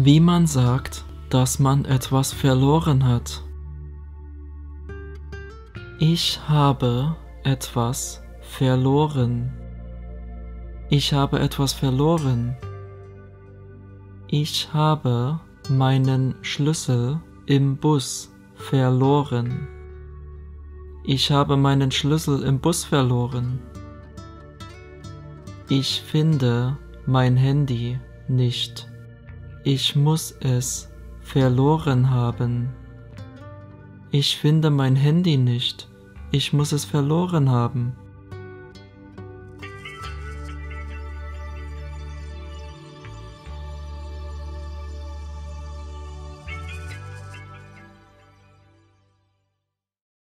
Wie man sagt, dass man etwas verloren hat. Ich habe etwas verloren. Ich habe etwas verloren. Ich habe meinen Schlüssel im Bus verloren. Ich habe meinen Schlüssel im Bus verloren. Ich finde mein Handy nicht. Ich muss es verloren haben. Ich finde mein Handy nicht. Ich muss es verloren haben.